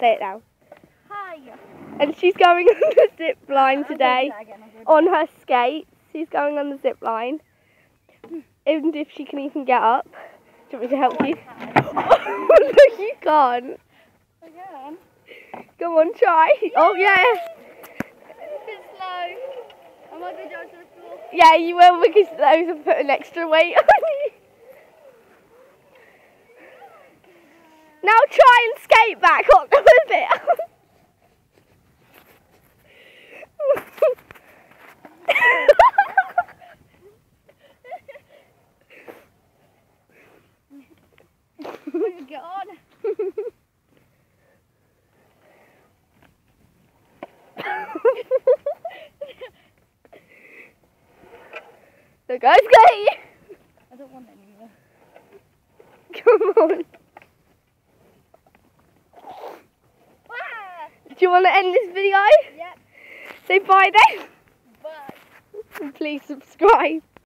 Say it now. Hi. And she's going on the zip line oh, today on her skates. She's going on the zip line. And if she can even get up. Do you want me to help you? Oh, no, you can't. Again. Come on, try. Oh, yeah. A bit slow. Am I going down to the floor? Yeah, you will because those have put an extra weight on you. Now try and skate back up a bit. Oh God. so guys, go skate. I don't want any more. Come on. Ah! Do you want to end this video? Yep. Say bye then. Bye. Please subscribe.